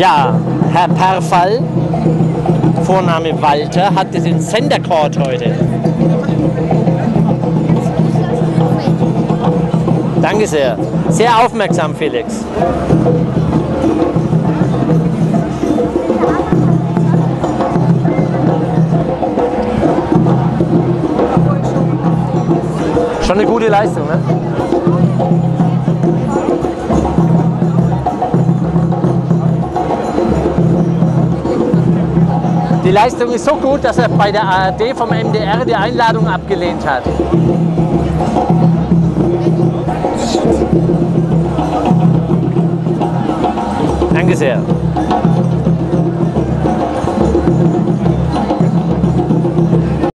Ja, Herr Perfall, Vorname Walter, hat den Sendercord heute. Danke sehr. Sehr aufmerksam, Felix. Schon eine gute Leistung, ne? Die Leistung ist so gut, dass er bei der ARD vom MDR die Einladung abgelehnt hat. Danke sehr.